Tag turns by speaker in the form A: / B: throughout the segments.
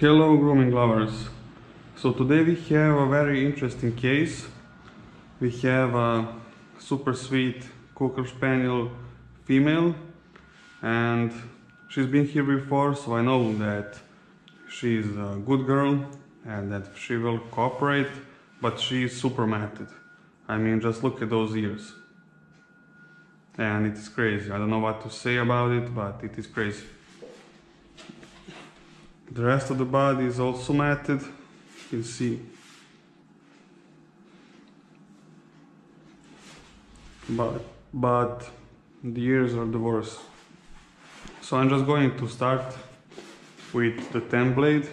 A: Hello grooming lovers. So today we have a very interesting case. We have a super sweet Cocker Spaniel female and she's been here before so I know that she's a good girl and that she will cooperate but she's super matted. I mean just look at those ears. And it is crazy. I don't know what to say about it but it is crazy. The rest of the body is also matted. You can see. But, but the ears are the worst. So I'm just going to start with the 10 blade.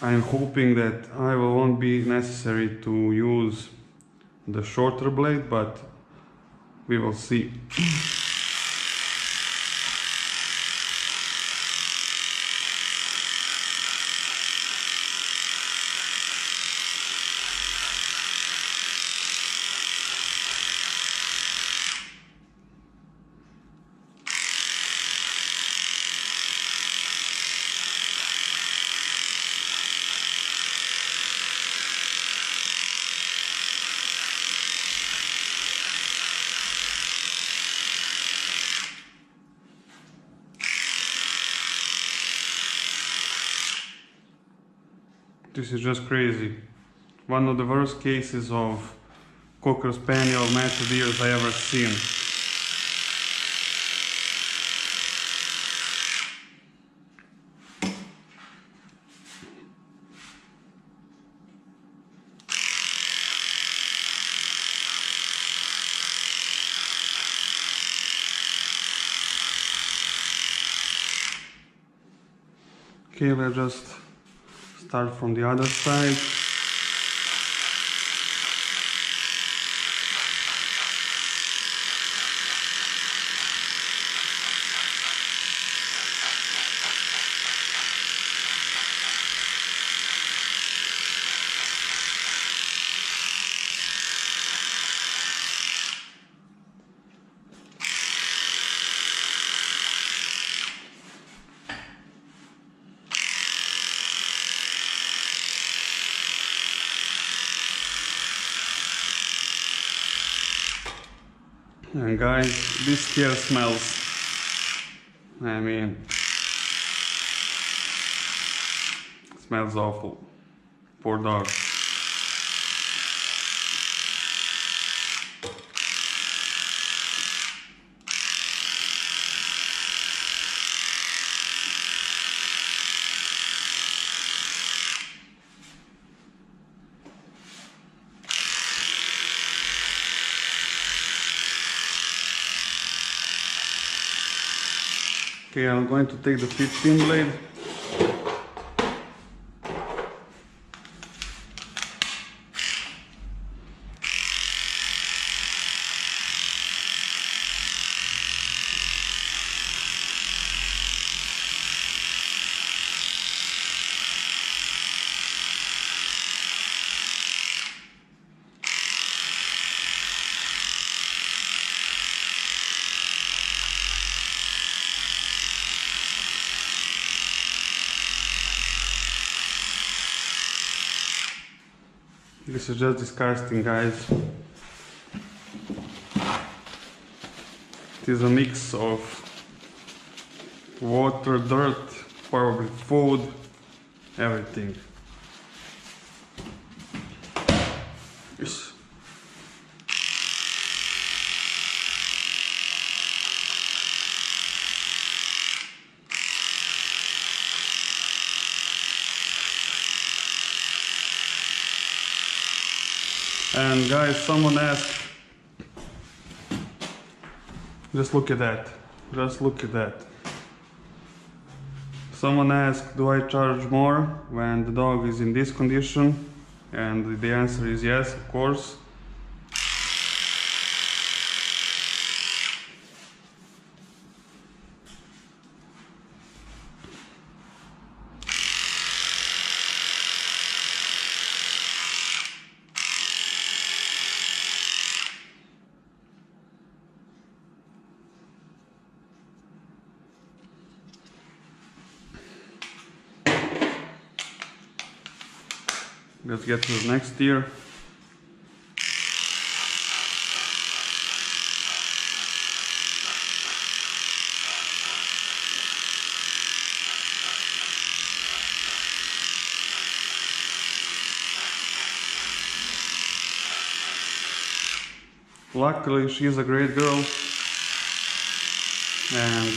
A: I'm hoping that I will won't be necessary to use the shorter blade, but we will see. This is just crazy. One of the worst cases of Cocker Spaniel matted ears I ever seen. Okay, let's just start from the other side. And guys, this here smells. I mean, smells awful. Poor dog. Okay, I'm going to take the 15 blade. Is just disgusting, guys. It is a mix of water, dirt, probably food, everything. Guys, someone asked, just look at that, just look at that. Someone asked, do I charge more when the dog is in this condition? And the answer is yes, of course. Let's get to the next tier. Luckily, she's a great girl and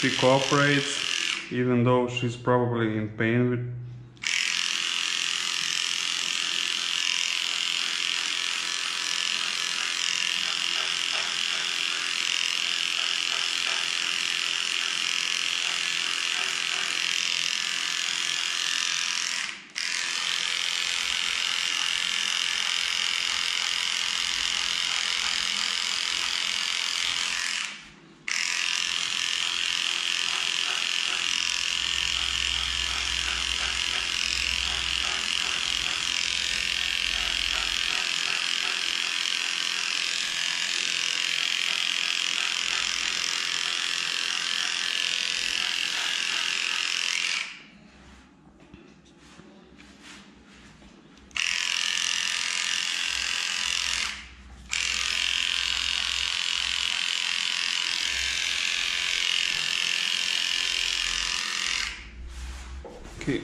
A: she cooperates even though she's probably in pain with Okay.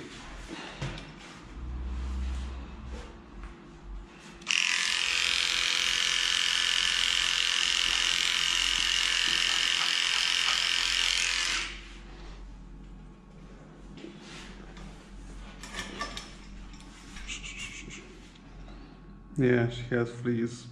A: Yeah, she has fleas.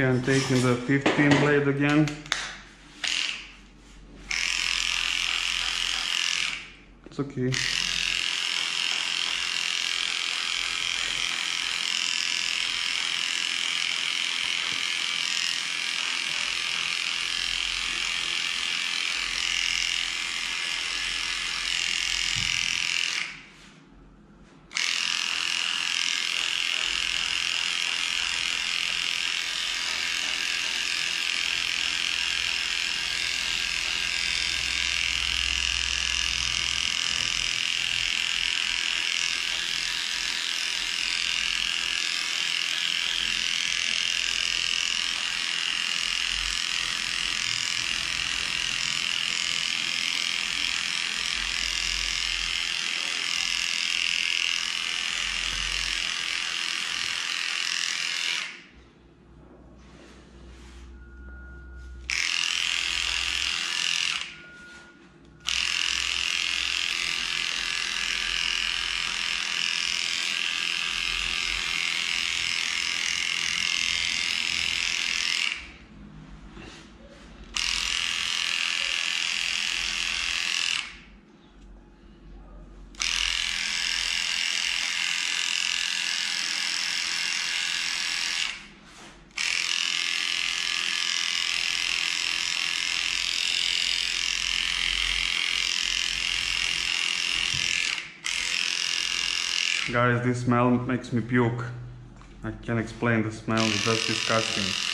A: Okay, I'm taking the 15 blade again. It's okay. Guys, this smell makes me puke. I can't explain the smell, it's just disgusting.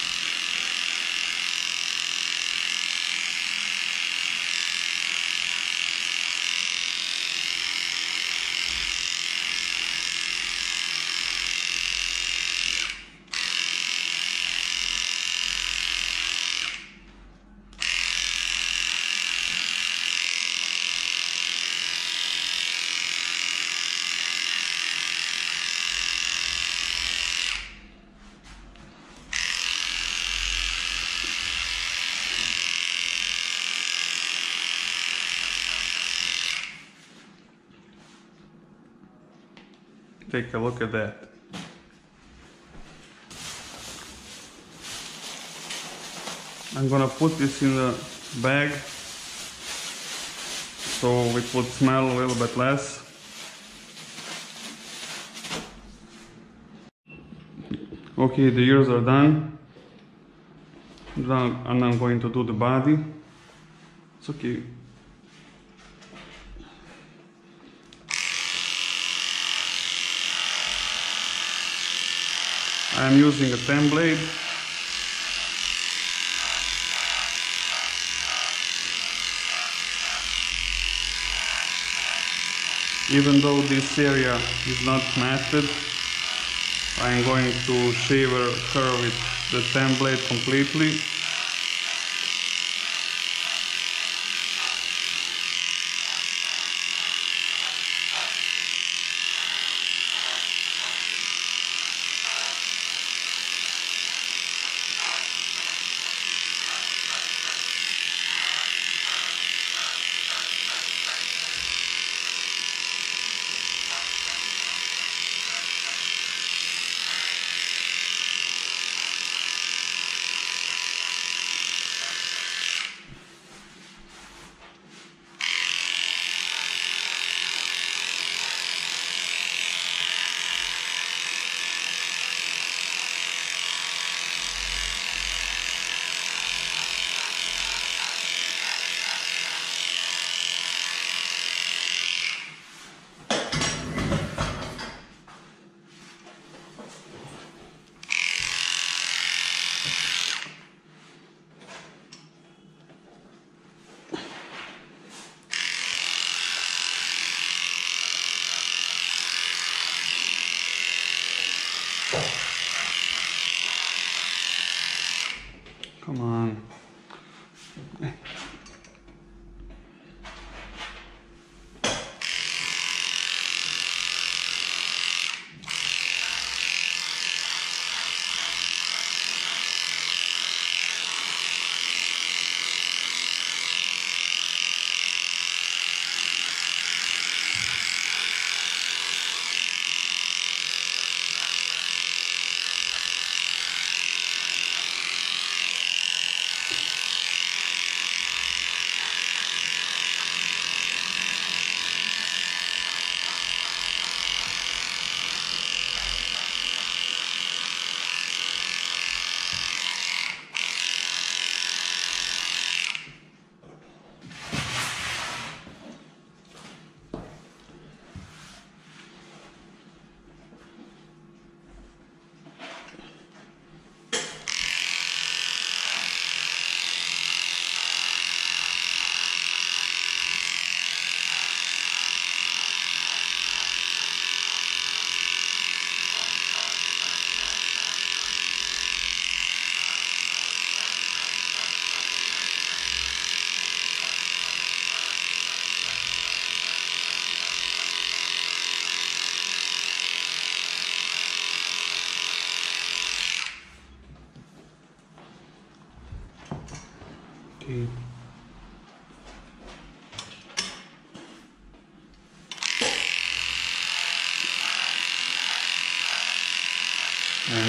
A: Take a look at that. I'm gonna put this in the bag so it would smell a little bit less. Okay, the ears are done. Now, and I'm going to do the body. It's okay. I'm using a 10 blade. Even though this area is not matted, I'm going to shave her with the 10 blade completely.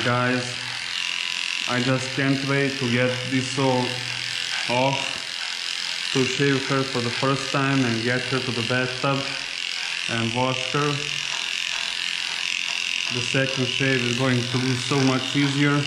A: Guys, I just can't wait to get this all off, to shave her for the first time and get her to the bathtub and wash her. The second shave is going to be so much easier.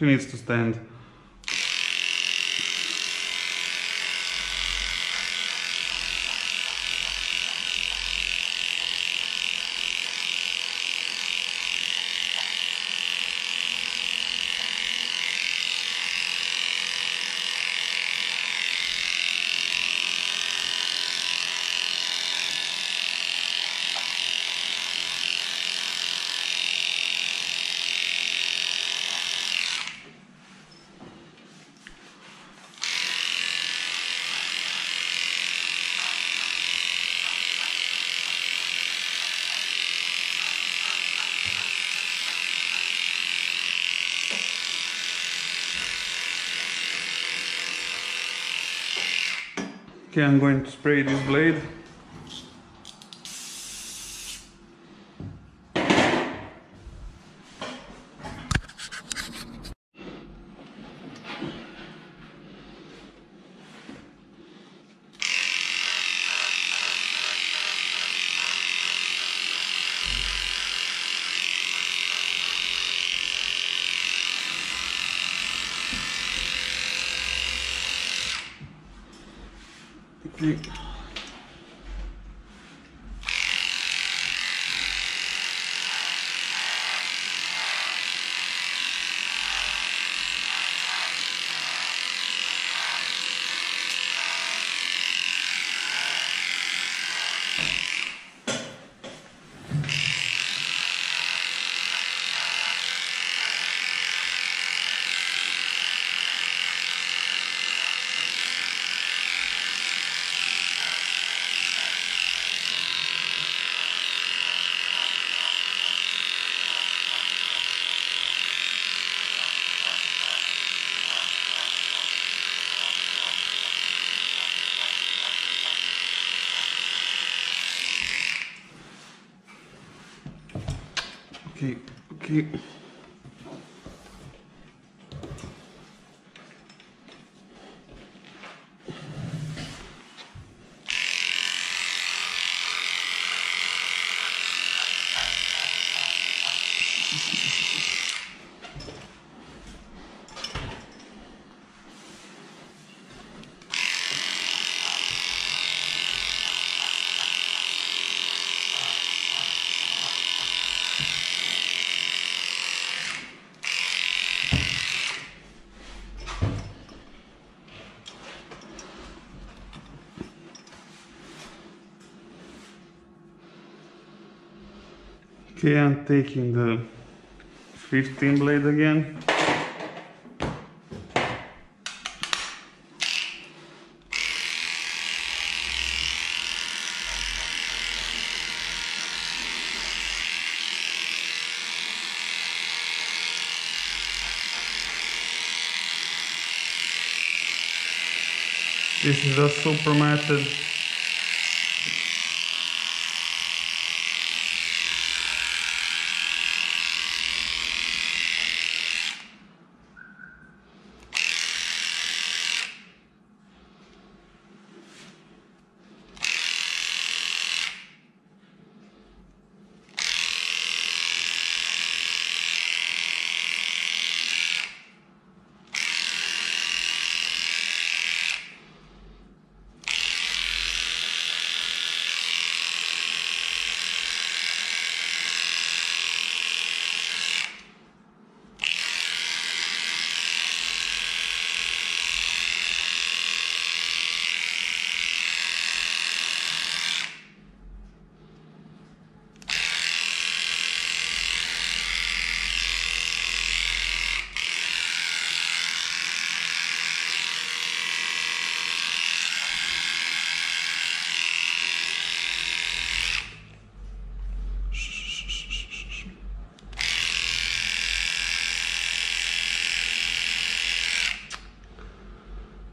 A: She needs to stand. Okay, I'm going to spray this blade. Okay. Okay, okay. Okay, I'm taking the 15 blade again. This is a super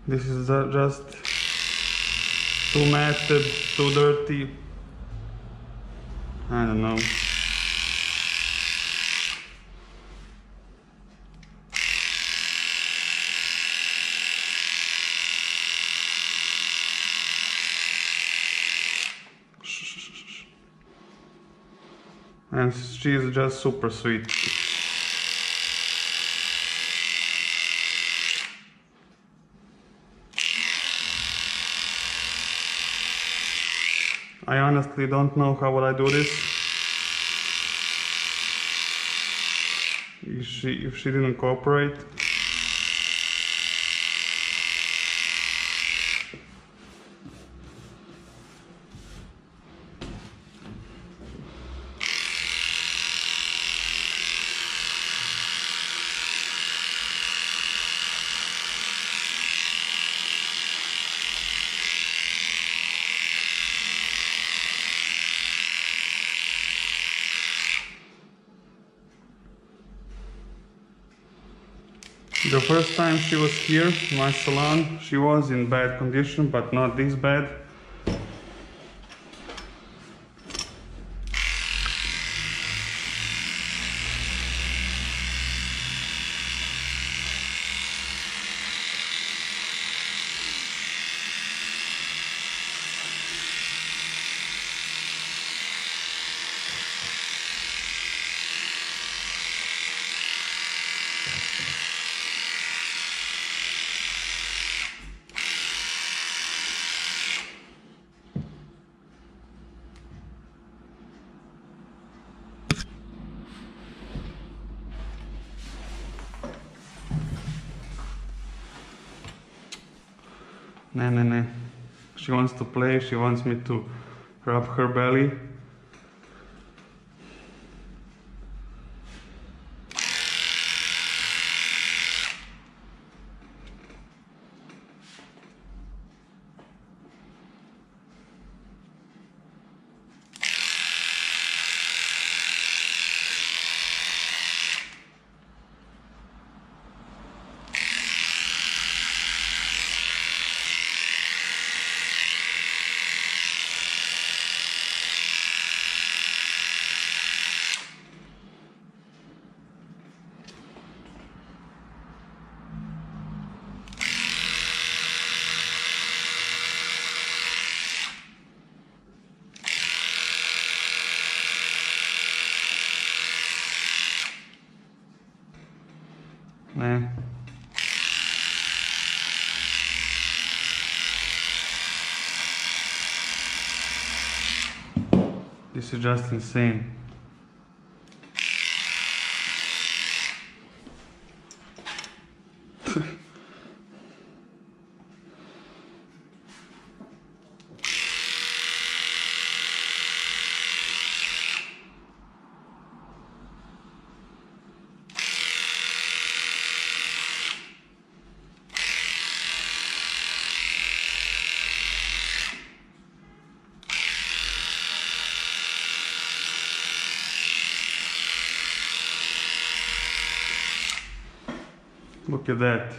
A: This is just too matted, too dirty. I don't know. And she is just super sweet. I honestly don't know how will I do this. If she if she didn't cooperate. The first time she was here in my salon, she was in bad condition, but not this bad. Nah, nah, nah. She wants to play, she wants me to rub her belly. This is Look at that.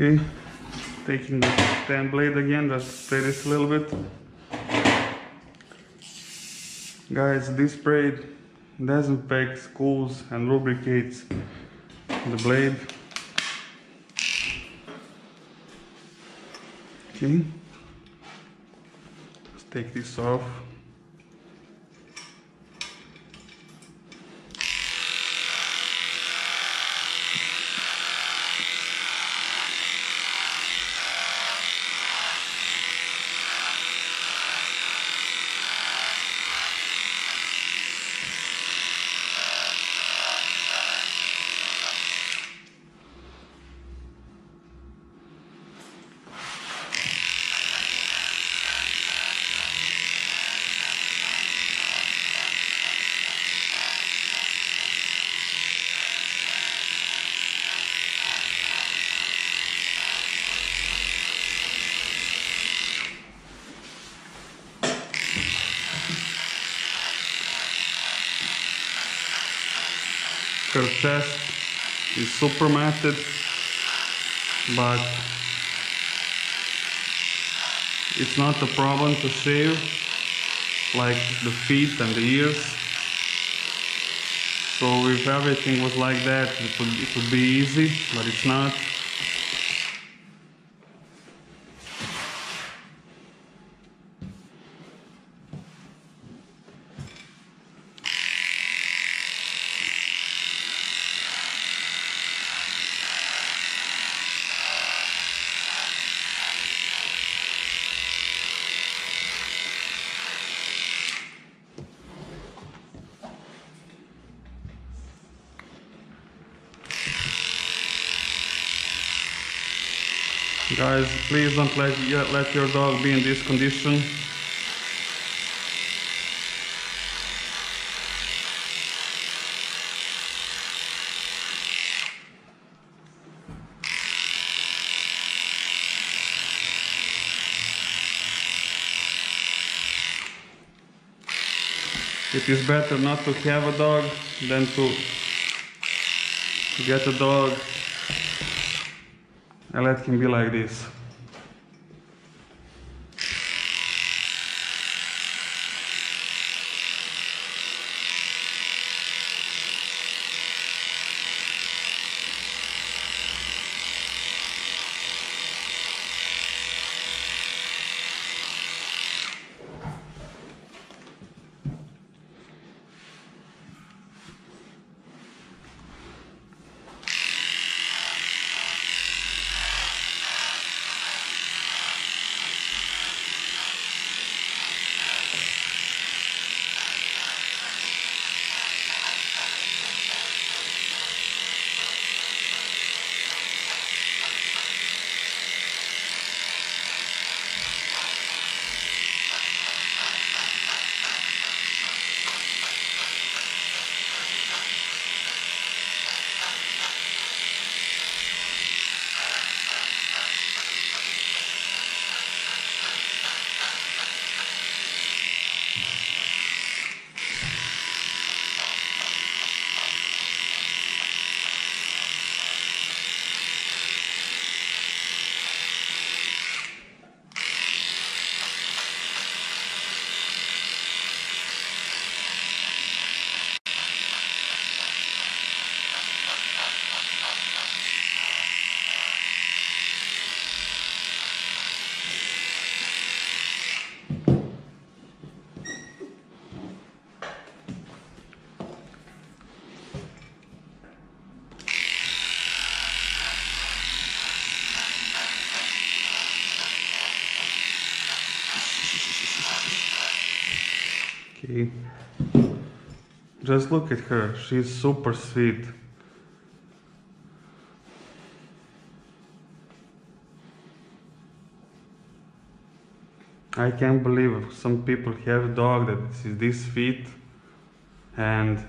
A: Okay, taking the stem blade again, just spray this a little bit. Guys, this braid disinfects, cools and lubricates the blade. Okay, let's take this off. Her chest is super matted, but it's not a problem to shave like the feet and the ears. So if everything was like that, it would, it would be easy, but it's not. Guys, please don't let, let your dog be in this condition. It is better not to have a dog than to get a dog and let him be like this. Okay. Just look at her. She's super sweet. I can't believe some people have a dog that is this sweet and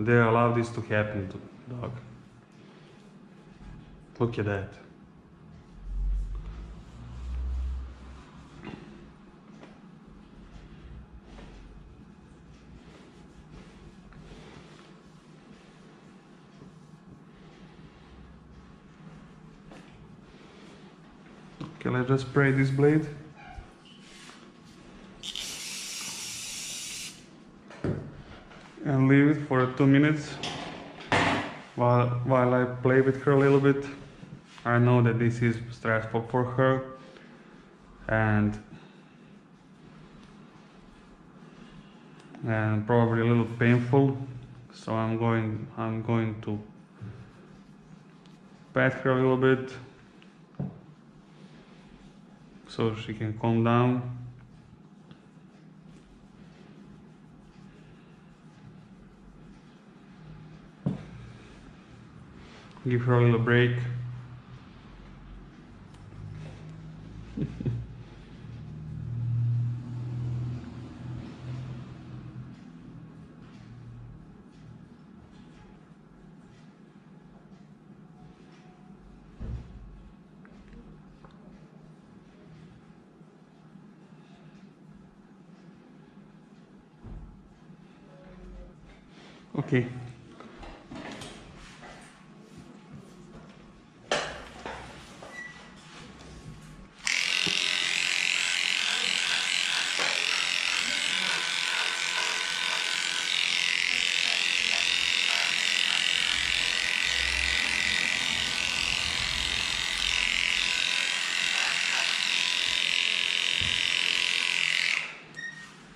A: they allow this to happen to the dog. Look at that. Just spray this blade. And leave it for two minutes while, while I play with her a little bit. I know that this is stressful for her and and probably a little painful so I'm going I'm going to pat her a little bit so she can calm down. Give her a little break. Okay.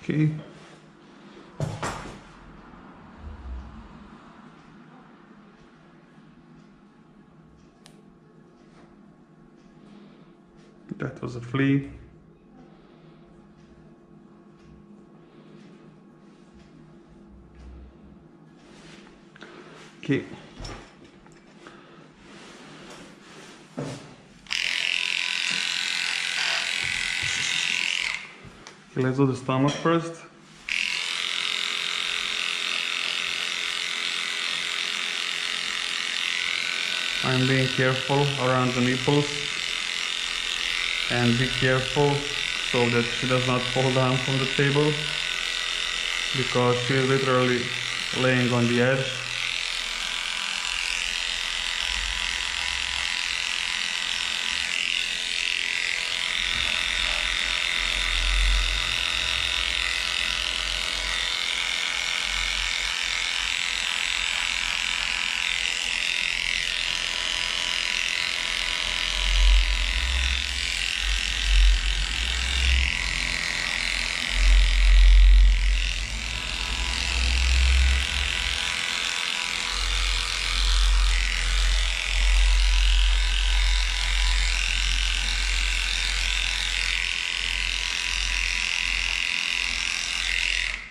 A: Okay. Okay. Okay, let's do the stomach first. I'm being careful around the nipples and be careful so that she does not fall down from the table because she is literally laying on the edge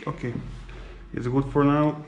A: Okay, it's good for now.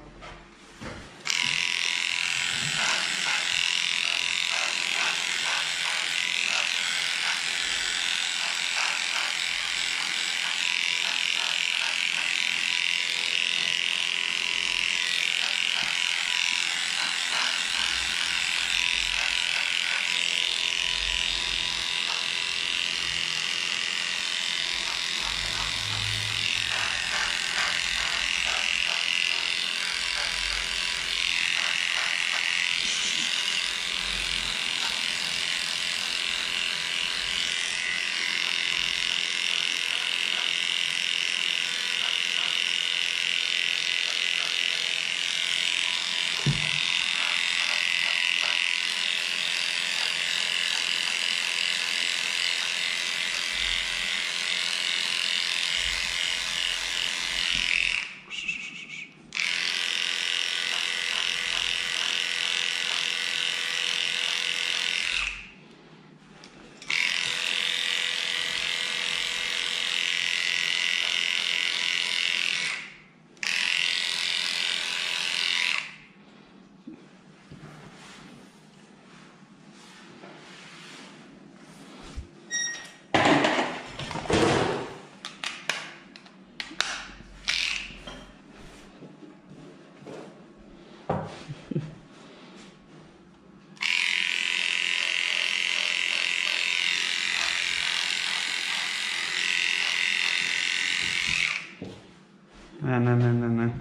A: No, no, no, no, no.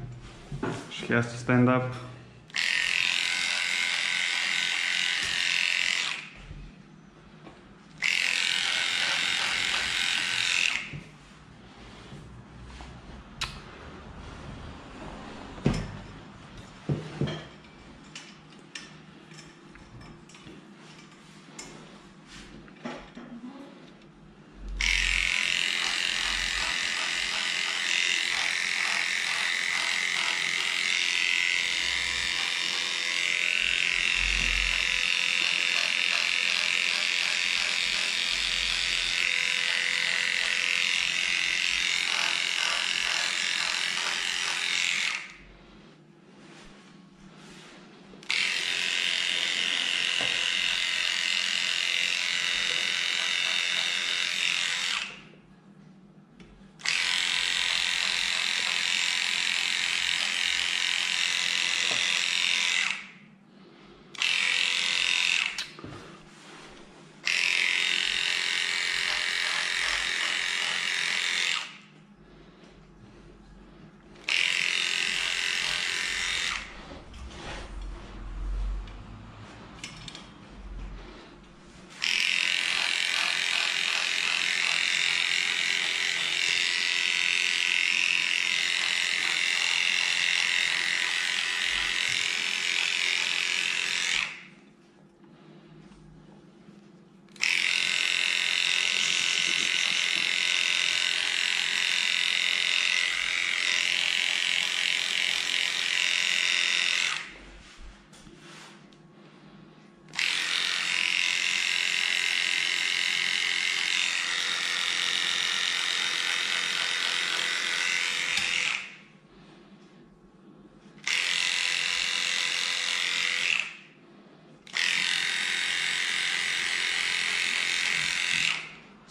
A: To stand up.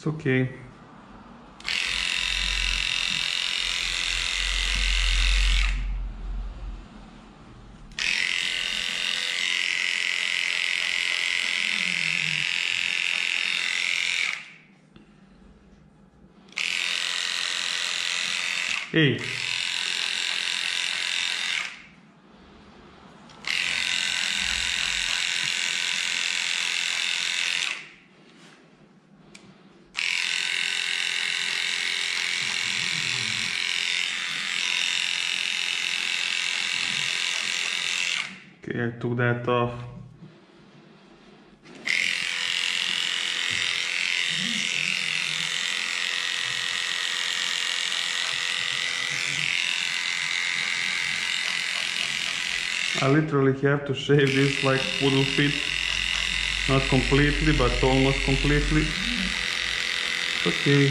A: It's okay. Hey. I took that off. I literally have to shave this like poodle feet. Not completely, but almost completely. Okay.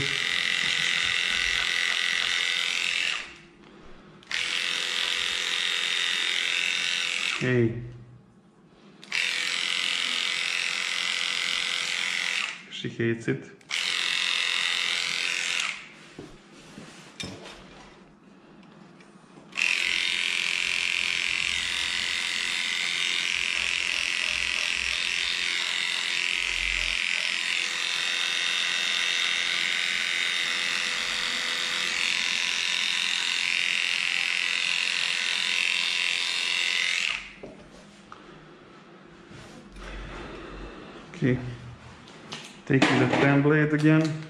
A: Hey. She hates it. Okay. Taking the fan blade again.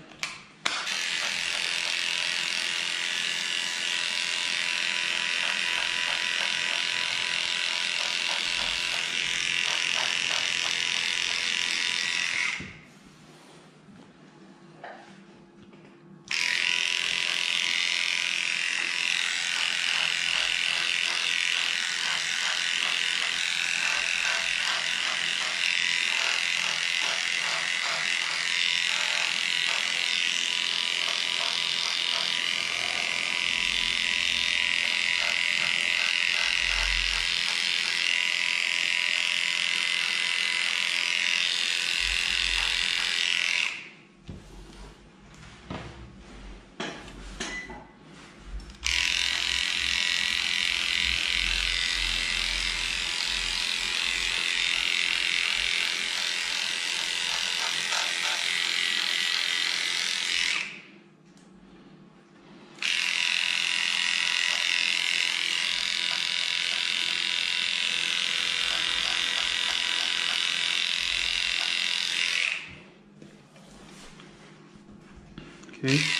A: Okay.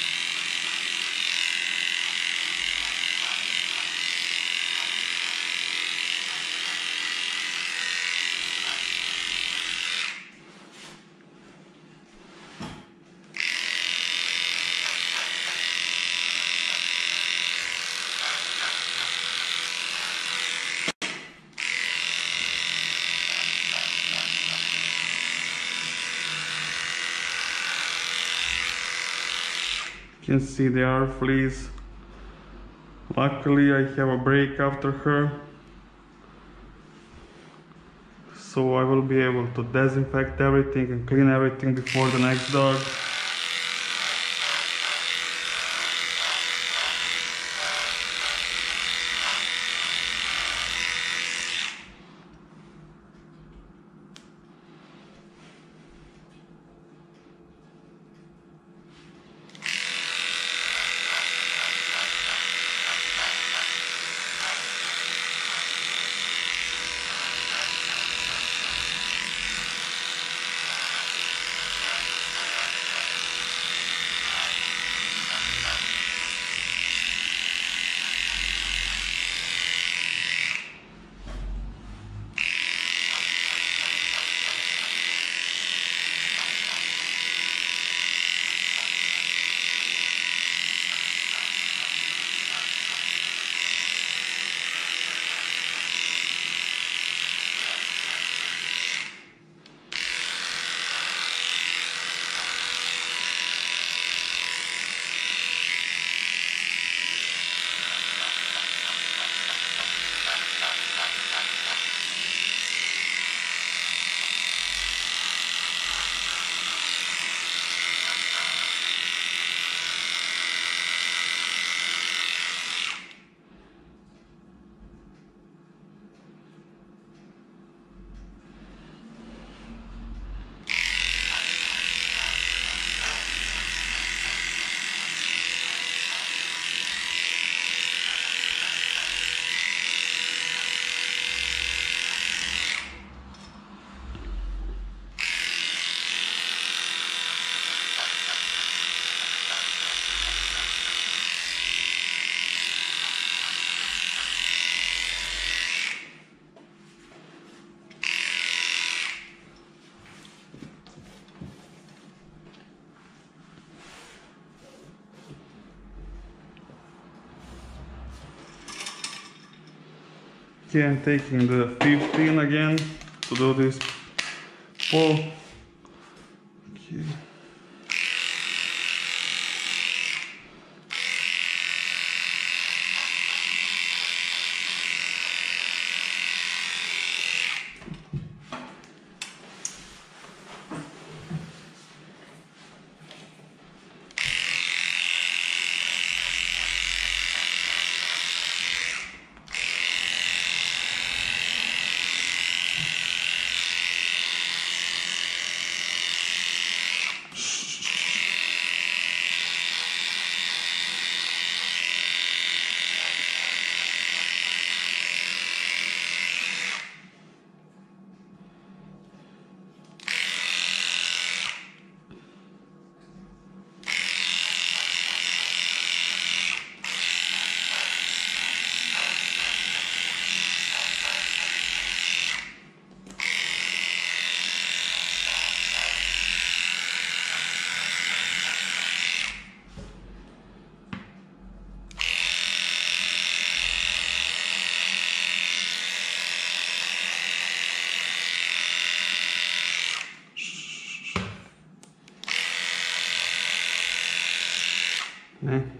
A: Can see there are fleas. Luckily I have a break after her. So I will be able to disinfect everything and clean everything before the next dog. I'm taking the 15 again to do this pull.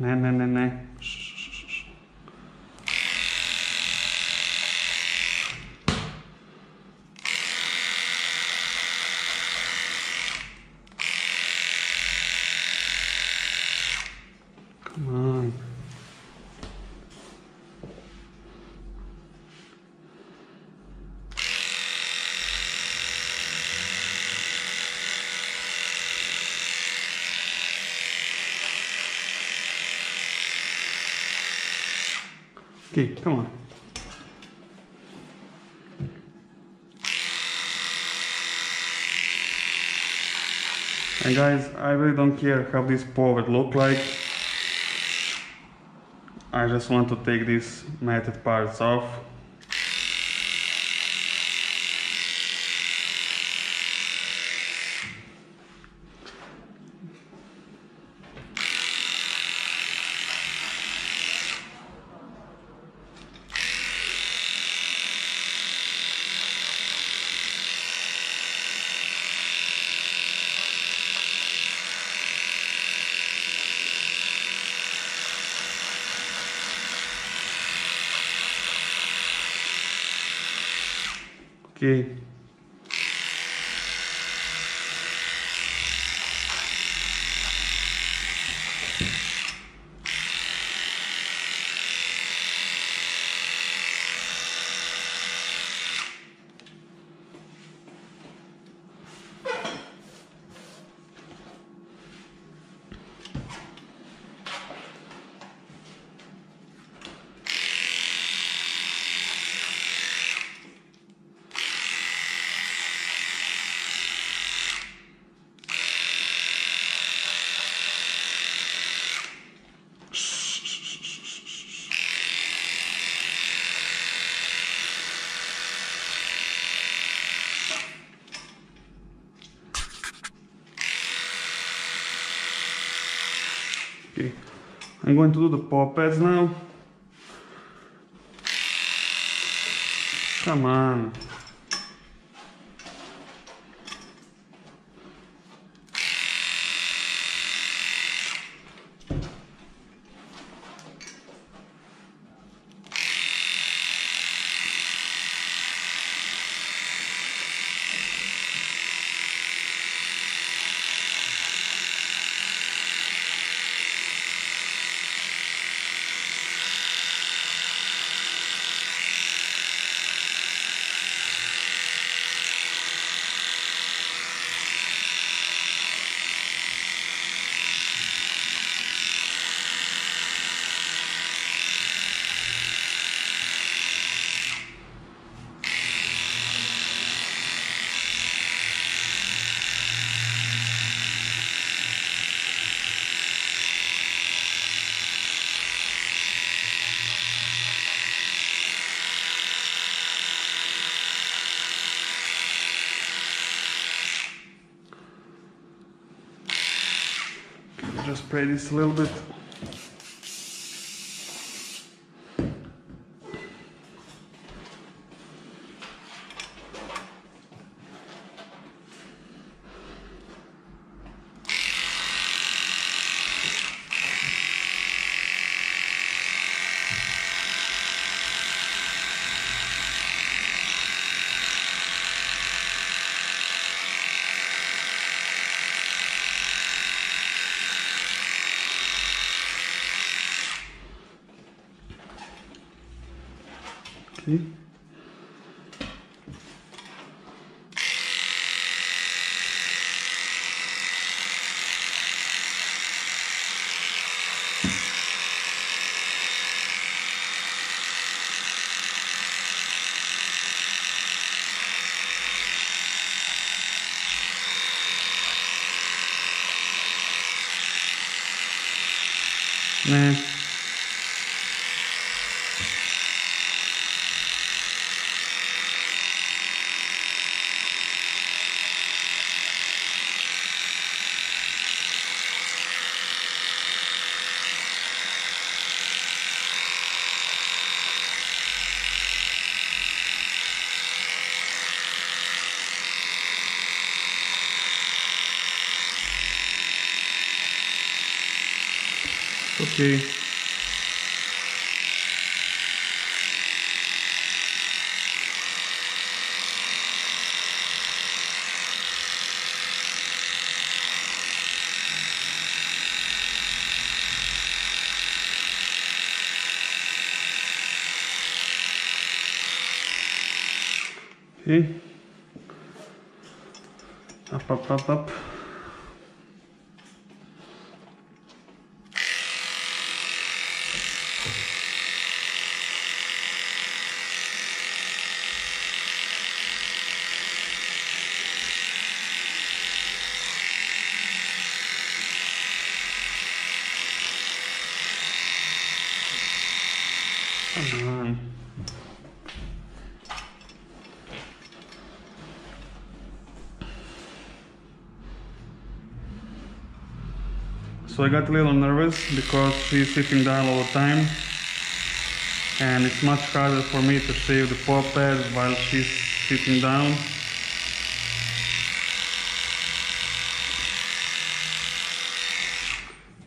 A: nè nè nè nè. Okay, come on. And guys, I really don't care how this would look like. I just want to take these matted parts off. Okay. I'm going to do the paw pads now. Come on. Just spray this a little bit. Okay. Okay. Okay. Up, up, up, up. So I got a little nervous because she's sitting down all the time and it's much harder for me to shave the paw pad while she's sitting down.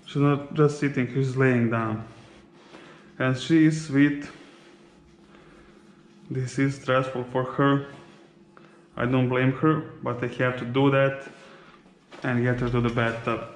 A: She's not just sitting, she's laying down. And she is sweet. This is stressful for her. I don't blame her, but I have to do that and get her to the bathtub.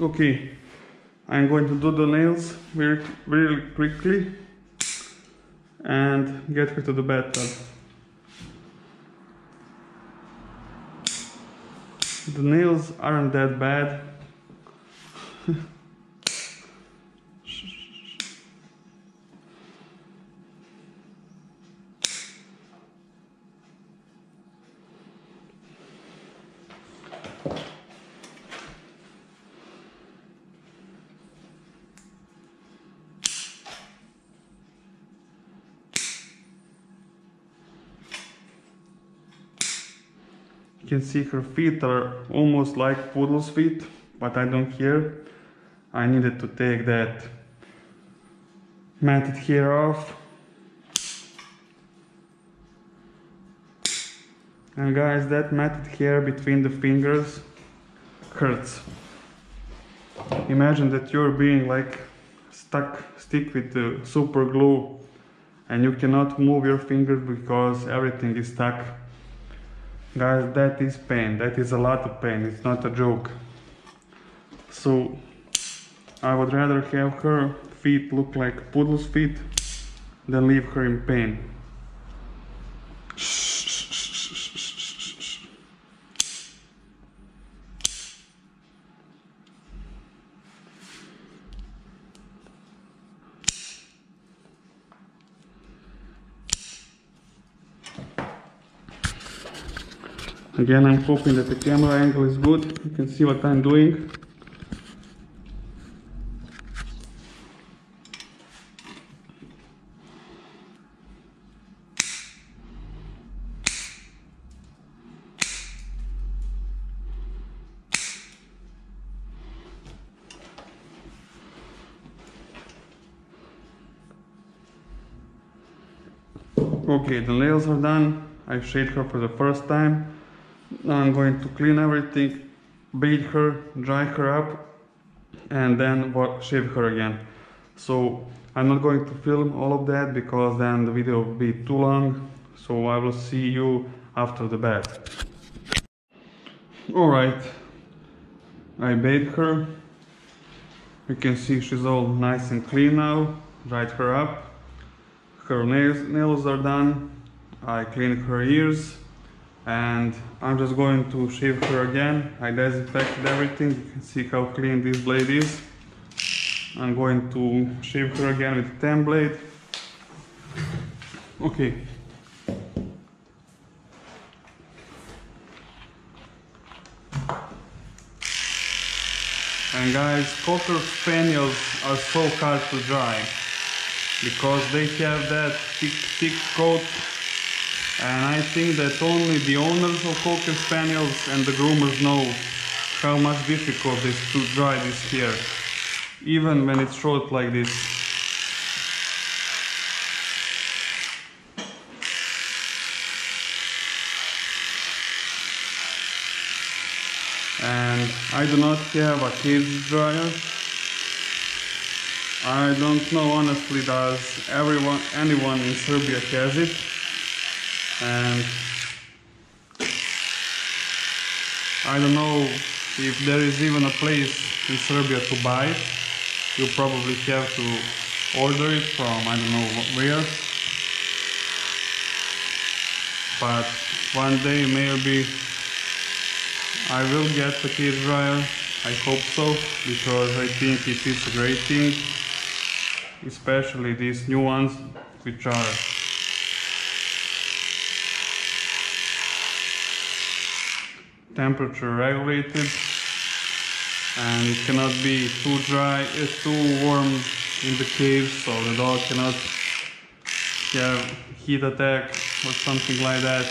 A: Okay, I'm going to do the nails very, very quickly and get her to the bathtub. The nails aren't that bad. can see her feet are almost like poodle's feet, but I don't care. I needed to take that matted hair off. And guys, that matted hair between the fingers hurts. Imagine that you're being like stuck, stick with the super glue and you cannot move your fingers because everything is stuck. Guys, that is pain. That is a lot of pain. It's not a joke. So, I would rather have her feet look like poodle's feet than leave her in pain. Again, I'm hoping that the camera angle is good. You can see what I'm doing. Okay, the nails are done. I shaved her for the first time. I'm going to clean everything, bathe her, dry her up, and then shave her again. So I'm not going to film all of that because then the video will be too long. So I will see you after the bath. Alright, I bathed her. You can see she's all nice and clean now. Dried her up. Her nails, nails are done. I cleaned her ears and I'm just going to shave her again. I disinfected everything. You can see how clean this blade is. I'm going to shave her again with 10 blade. Okay. And guys, Cocker Spaniels are so hard to dry because they have that thick, thick coat and I think that only the owners of Cocker Spaniels and the groomers know how much difficult it is to dry this hair even when it's short like this. And I do not have a cage dryer. I don't know honestly does everyone anyone in Serbia has it and I don't know if there is even a place in Serbia to buy it. You probably have to order it from I don't know where. But one day maybe I will get the cage dryer I hope so because I think it is a great thing especially these new ones which are temperature regulated and it cannot be too dry, it's too warm in the cage so the dog cannot have heat attack or something like that.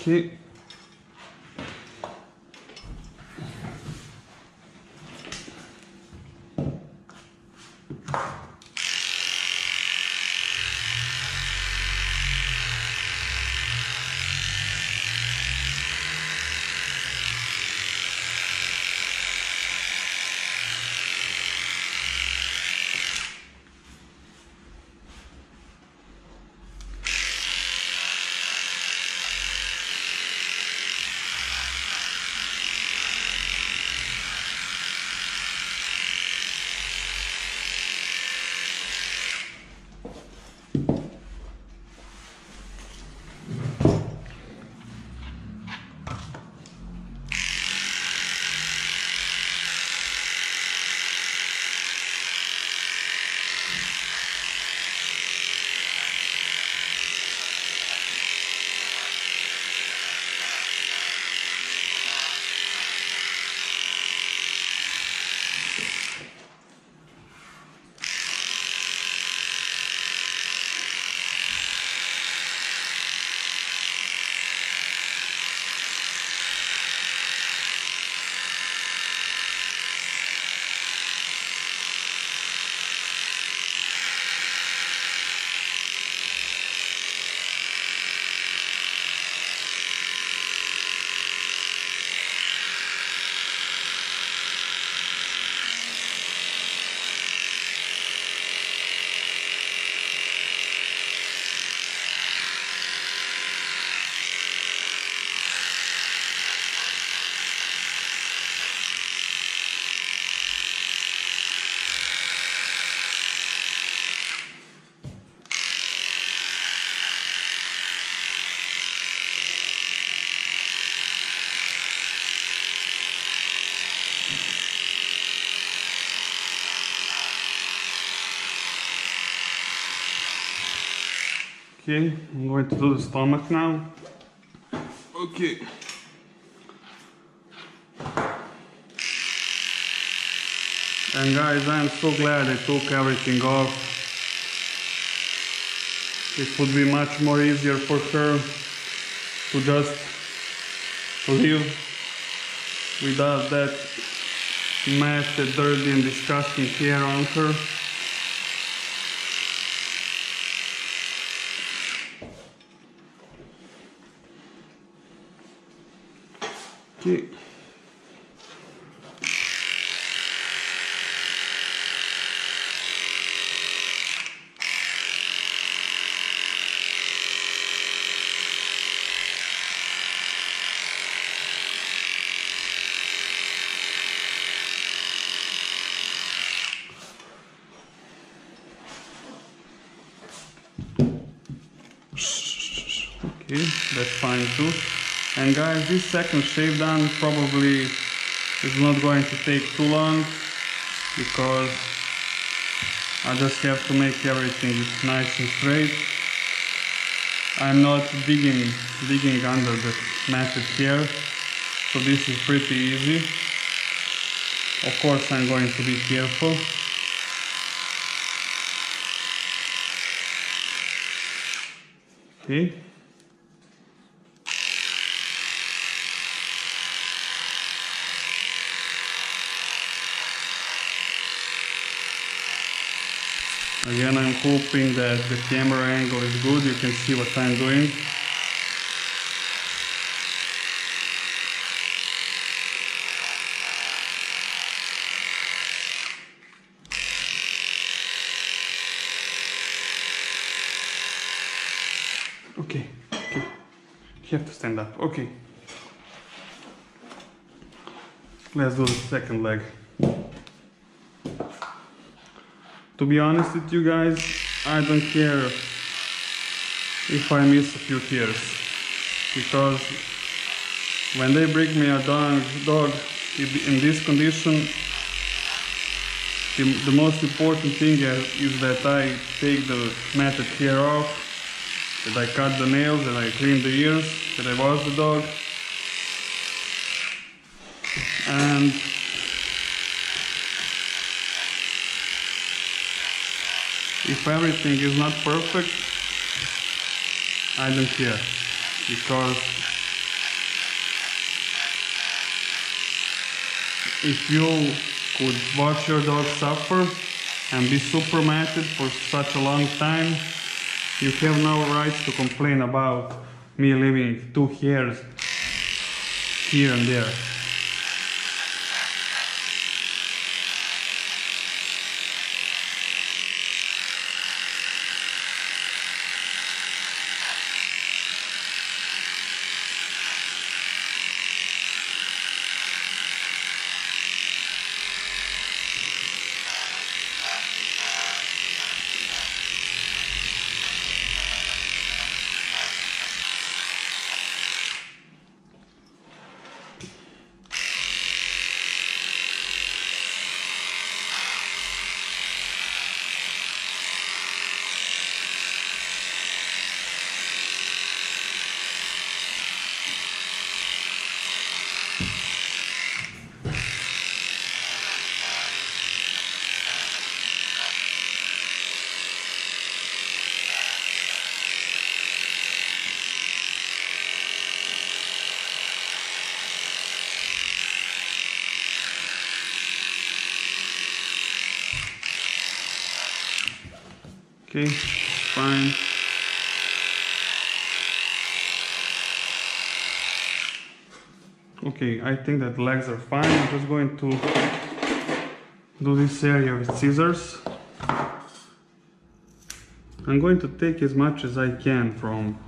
A: Okay. Okay, I'm going to do the stomach now. Okay. And guys, I'm so glad I took everything off. It would be much more easier for her to just live without that mess, that dirty and disgusting hair on her. That's fine too. And guys, this second shave down probably is not going to take too long because I just have to make everything nice and straight. I'm not digging digging under the matted here so this is pretty easy. Of course I'm going to be careful. Okay. Again, I'm hoping that the camera angle is good, you can see what I'm doing. Okay, okay. You have to stand up. Okay. Let's do the second leg. To be honest with you guys, I don't care if I miss a few tears. Because when they bring me a dog, dog in this condition, the, the most important thing is that I take the matted hair off, that I cut the nails, that I clean the ears, that I wash the dog. And if everything is not perfect, I don't care because if you could watch your dog suffer and be super matted for such a long time, you have no right to complain about me leaving two hairs here and there. Okay, fine. Okay, I think that legs are fine. I'm just going to do this area with scissors. I'm going to take as much as I can from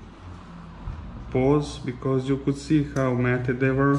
A: paws because you could see how matted they were.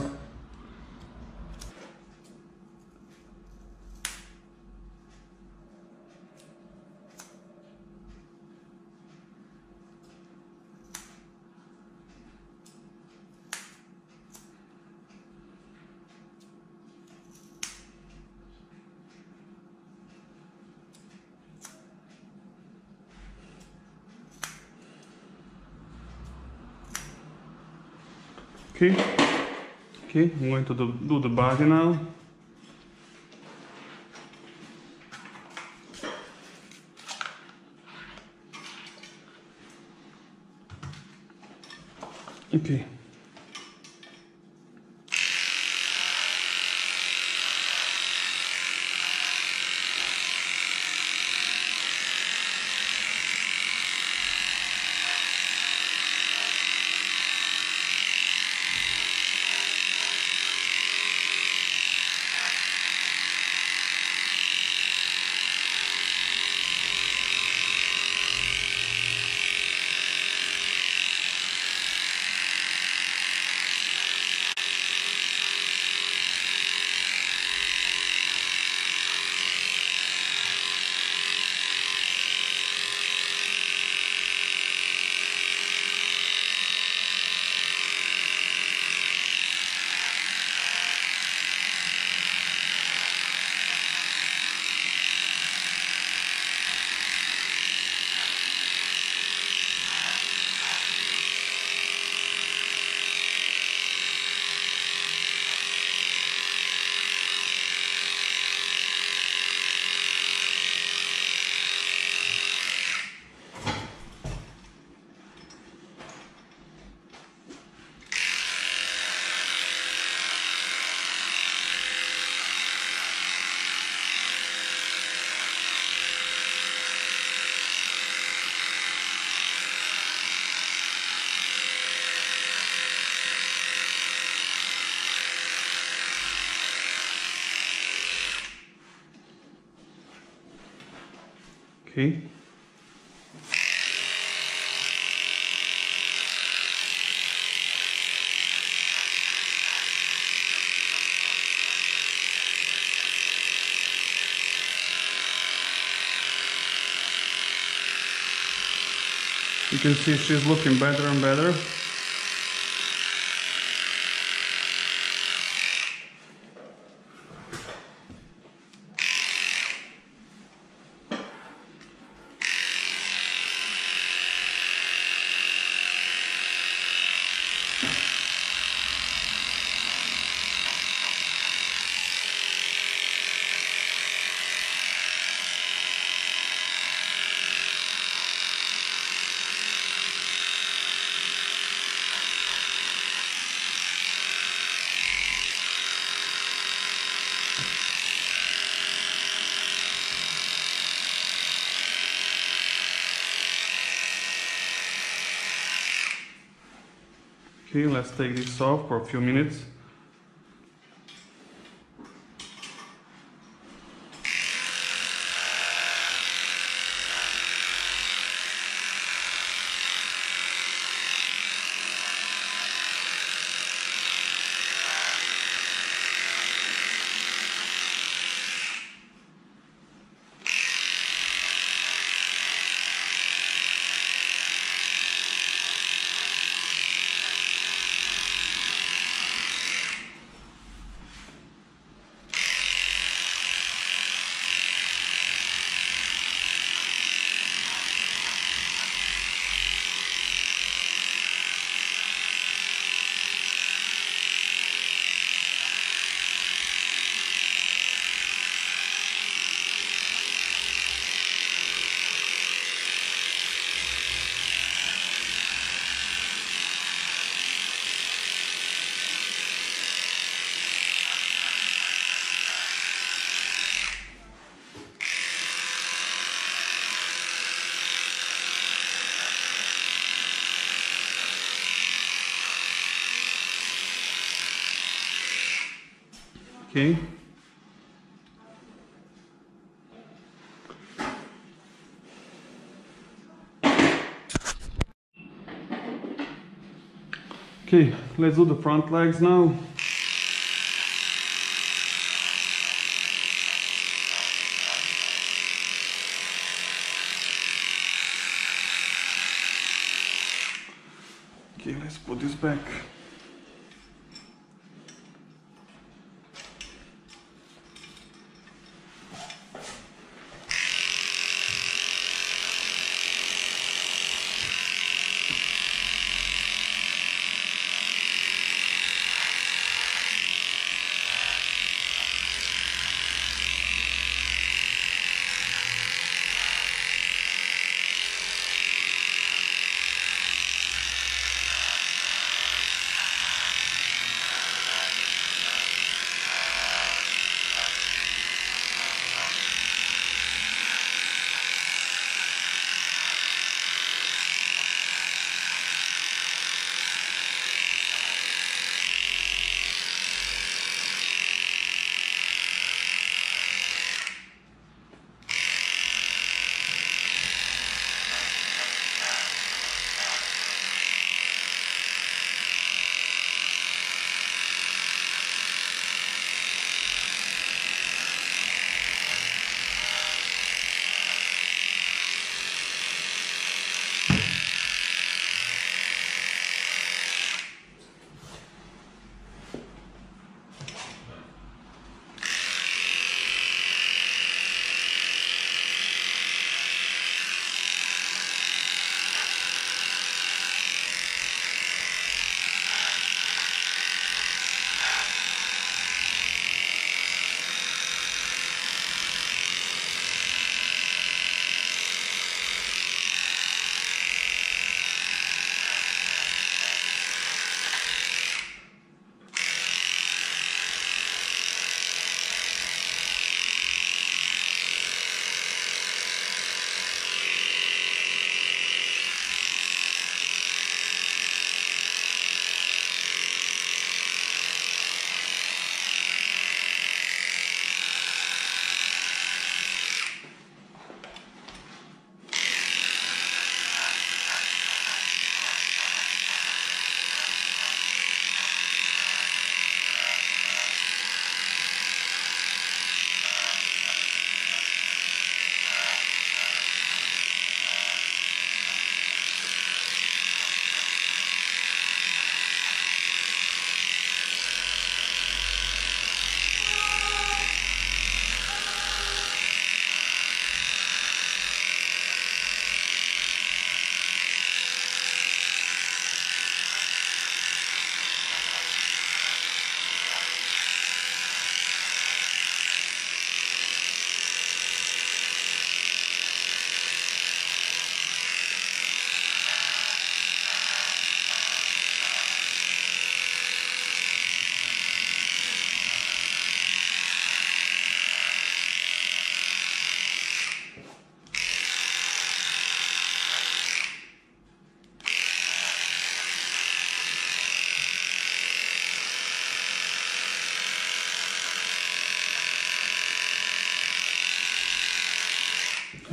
A: muito do, do, do Bagnall Okay. You can see she's looking better and better. Let's take this off for a few minutes. Okay. Okay, let's do the front legs now.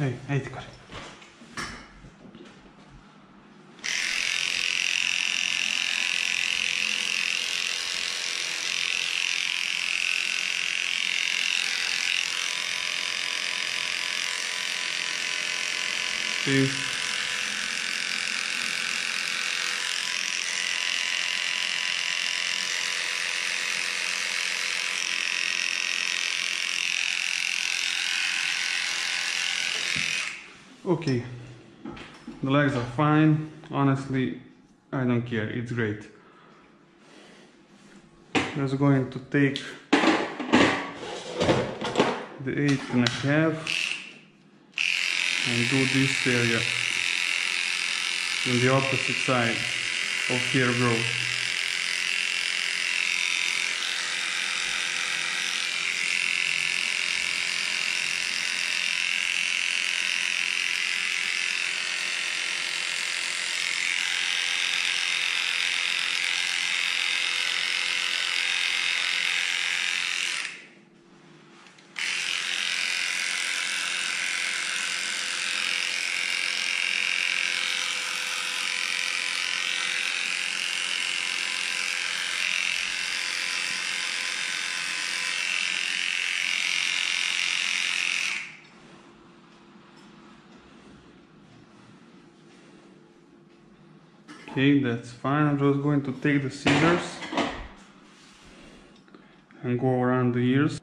A: はい入ってくる Okay, the legs are fine. Honestly, I don't care. It's great. Just going to take the eight and a half and do this area on the opposite side of hair growth. Okay, that's fine. I'm just going to take the scissors and go around the ears.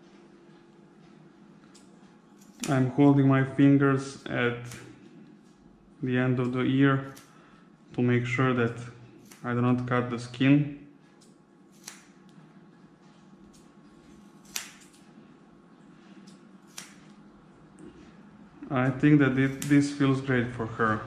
A: I'm holding my fingers at the end of the ear to make sure that I do not cut the skin. I think that it, this feels great for her.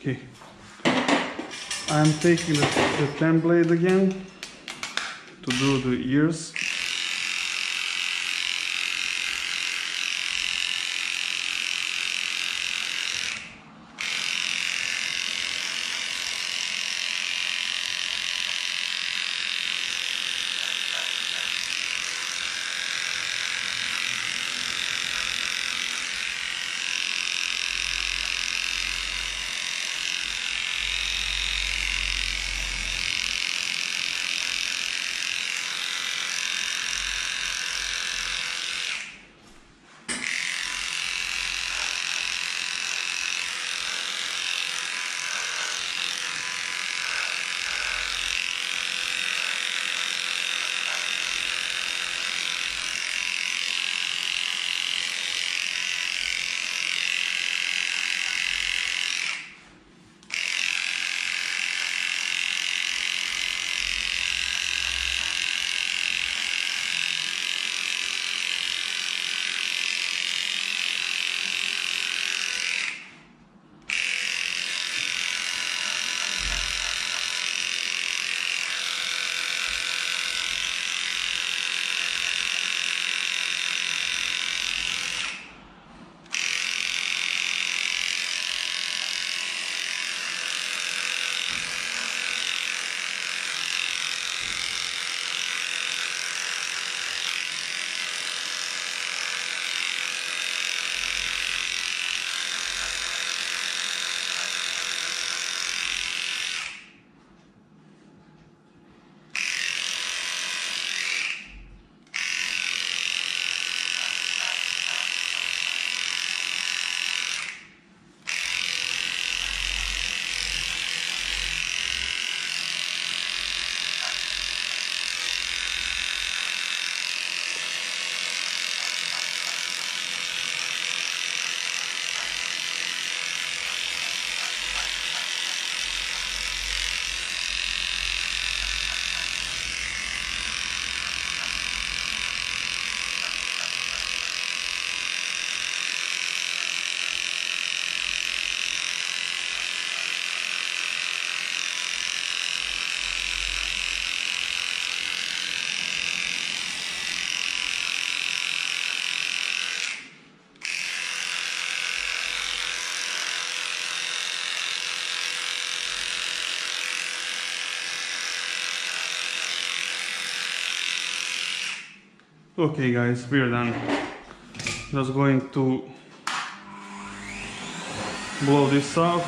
A: Okay. I'm taking the, the pen blade again to do the ears. Okay guys, we're done. Just going to blow this off.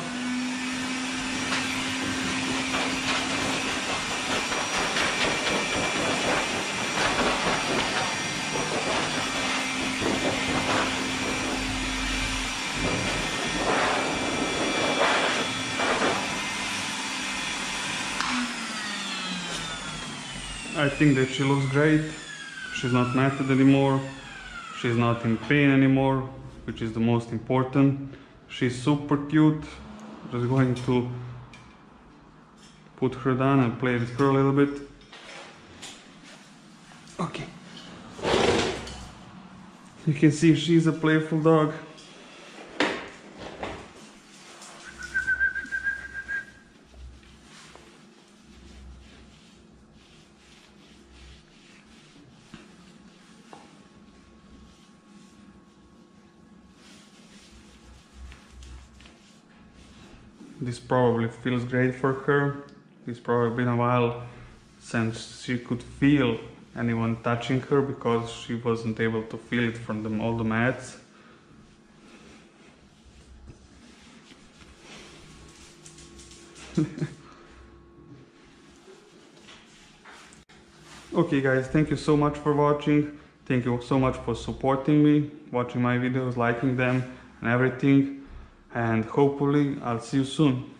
A: I think that she looks great. She's not matted anymore. She's not in pain anymore, which is the most important. She's super cute. Just going to put her down and play with her a little bit. Okay. You can see she's a playful dog. This probably feels great for her. It's probably been a while since she could feel anyone touching her because she wasn't able to feel it from the, all the mats. okay guys, thank you so much for watching. Thank you so much for supporting me, watching my videos, liking them and everything and hopefully I'll see you soon.